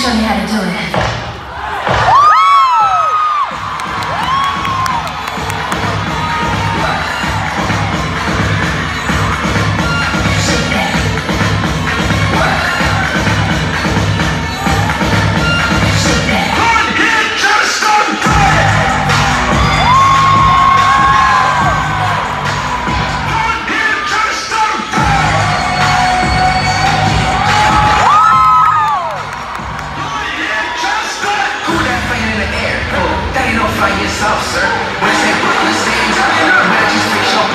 上么厉害的 up, sir. Where's that stands up? Your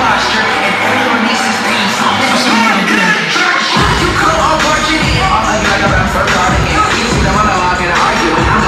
posture and everyone needs theme song. What I'm. You call all in. I got about for guarding. You see the monologue and arguing. I'm.